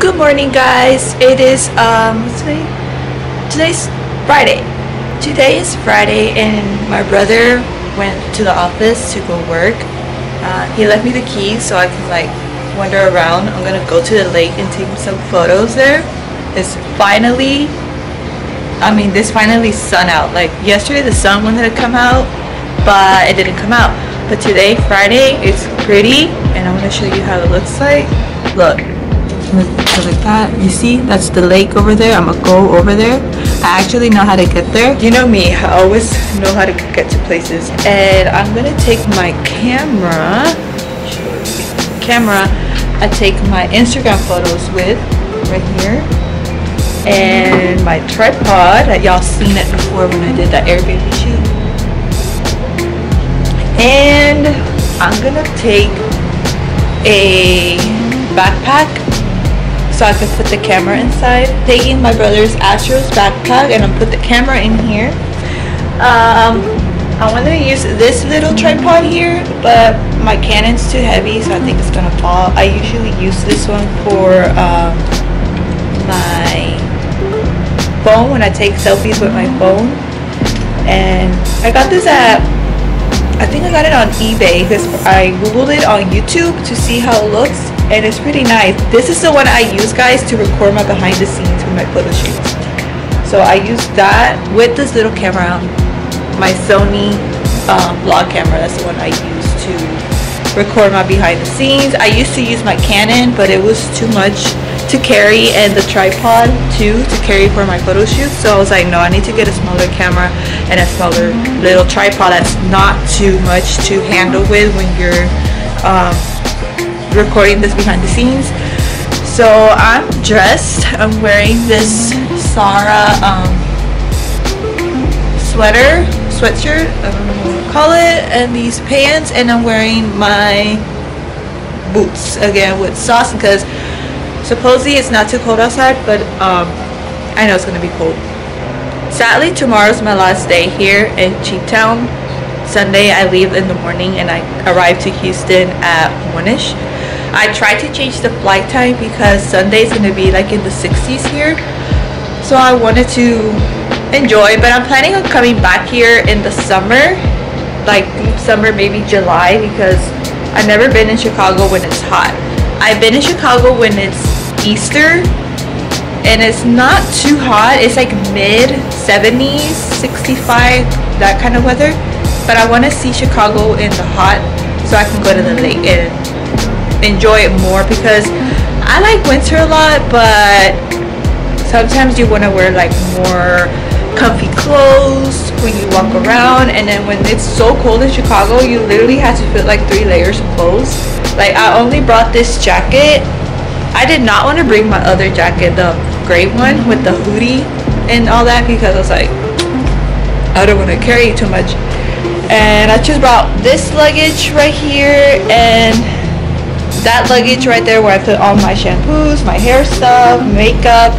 Good morning guys. It is um today? Today's Friday. Today is Friday and my brother went to the office to go work. Uh, he left me the keys so I can like wander around. I'm gonna go to the lake and take some photos there. It's finally I mean this finally sun out. Like yesterday the sun wanted to come out but it didn't come out. But today, Friday, it's pretty and I'm gonna show you how it looks like. Look, like that. You see that's the lake over there. I'm gonna go over there. I actually know how to get there. You know me. I always know how to get to places. And i'm gonna take my camera. Camera i take my instagram photos with right here. And my tripod. That y'all seen it before when i did that airbnb shoot. And i'm gonna take a backpack so I can put the camera inside. Taking my brother's Astros backpack and I'm put the camera in here. Um, I wanted to use this little tripod here, but my Canon's too heavy, so I think it's gonna fall. I usually use this one for um, my phone when I take selfies with my phone. And I got this at I think I got it on eBay because I googled it on YouTube to see how it looks and it's pretty nice. This is the one I use guys to record my behind the scenes for my photo shoots. So I use that with this little camera, my Sony um, vlog camera, that's the one I use to record my behind the scenes. I used to use my Canon but it was too much to carry and the tripod too to carry for my photo shoots so I was like no I need to get a smaller camera and a smaller little tripod that's not too much to handle with when you're um, recording this behind the scenes so I'm dressed I'm wearing this Zara um, sweater sweatshirt I don't know what to call it and these pants and I'm wearing my boots again with socks because Supposedly it's not too cold outside, but um, I know it's gonna be cold. Sadly, tomorrow's my last day here in Cheaptown. Sunday I leave in the morning and I arrive to Houston at 1ish. I tried to change the flight time because Sunday is gonna be like in the 60s here. So I wanted to enjoy, but I'm planning on coming back here in the summer, like deep summer, maybe July, because I've never been in Chicago when it's hot. I've been in Chicago when it's Easter and it's not too hot it's like mid 70s 65 that kind of weather but I want to see Chicago in the hot so I can go to the lake and enjoy it more because I like winter a lot but sometimes you want to wear like more comfy clothes when you walk around and then when it's so cold in Chicago you literally have to fit like three layers of clothes like I only brought this jacket I did not want to bring my other jacket, the gray one with the hoodie and all that because I was like, I don't want to carry too much. And I just brought this luggage right here and that luggage right there where I put all my shampoos, my hair stuff, makeup,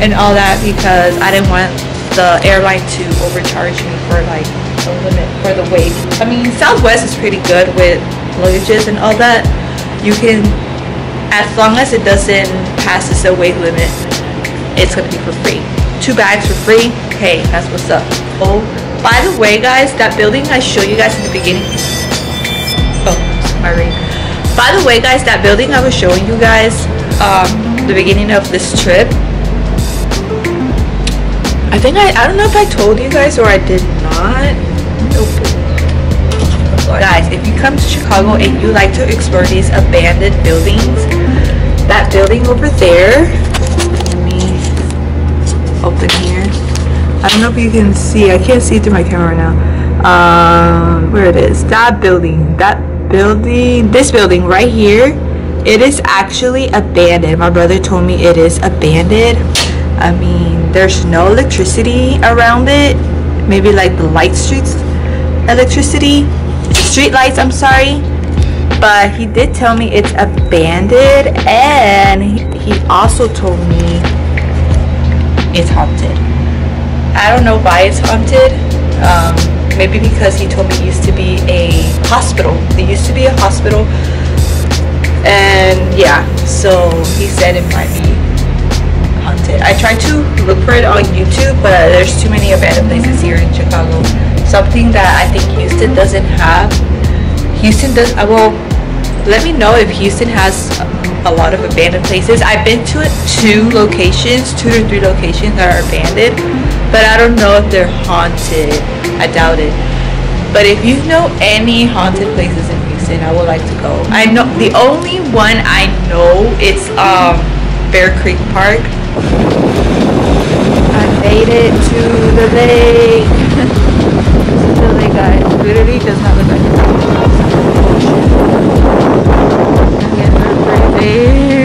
and all that because I didn't want the airline to overcharge me for like a limit for the weight. I mean, Southwest is pretty good with luggages and all that. You can as long as it doesn't pass the weight limit it's gonna be for free. Two bags for free? Hey that's what's up. Oh by the way guys that building I showed you guys in the beginning. Oh my ring by the way guys that building I was showing you guys um the beginning of this trip I think I I don't know if I told you guys or I did not. Nope guys if you come to chicago and you like to explore these abandoned buildings that building over there let me open here. I don't know if you can see i can't see through my camera now. Um where it is. That building that building this building right here it is actually abandoned. My brother told me it is abandoned. I mean there's no electricity around it. Maybe like the light streets electricity street lights i'm sorry. But he did tell me it's abandoned and he, also told me it's haunted. I don't know why it's haunted. Um, maybe because he told me it used to be a hospital it used to be a hospital And yeah, so he said it might be haunted. I tried to look for it on YouTube, but there's too many abandoned places here in Chicago. Something that I think Houston doesn't have. Houston does. uh, Well, let me know if Houston has a lot of abandoned places. I've been to two locations, two or three locations that are abandoned, but I don't know if they're haunted. I doubt it. But if you know any haunted places in Houston, I would like to go. I know the only one I know it's um Bear Creek Park. I made it to the lake. this is the lake, guys. Literally does not look like we're breathing.